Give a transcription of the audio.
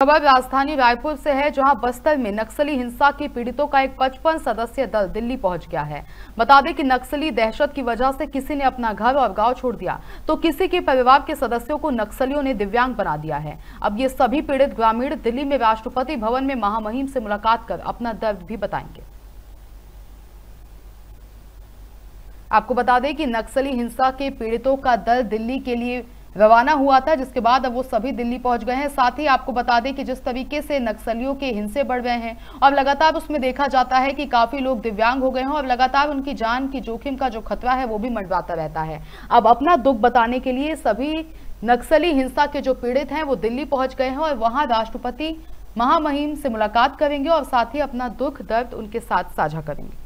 खबर राजधानी रायपुर से है, जहाँ बस्तर में नक्सली हिंसा के पीड़ितों का एक 55 सदस्यीय दल दिल्ली पहुँच गया है। बता दें कि नक्सली दहशत की वजह से किसी ने अपना घर और गाँव छोड़ दिया तो किसी के परिवार के सदस्यों को नक्सलियों ने दिव्यांग बना दिया है। अब ये सभी पीड़ित ग्रामीण दिल्ली में राष्ट्रपति भवन में महामहिम से मुलाकात कर अपना दर्द भी बताएँगे। आपको बता दें कि नक्सली हिंसा के पीड़ितों का दल दिल्ली के लिए रवाना हुआ था, जिसके बाद अब वो सभी दिल्ली पहुँच गए हैं। साथ ही आपको बता दें कि जिस तरीके से नक्सलियों के हिंसे बढ़ गए हैं और लगातार उसमें देखा जाता है कि काफ़ी लोग दिव्यांग हो गए हैं और लगातार उनकी जान की जोखिम का जो खतरा है, वो भी मंडराता रहता है। अब अपना दुख बताने के लिए सभी नक्सली हिंसा के जो पीड़ित हैं, वो दिल्ली पहुँच गए हैं और वहाँ राष्ट्रपति महामहिम से मुलाकात करेंगे और साथ ही अपना दुख, दर्द उनके साथ साझा करेंगे।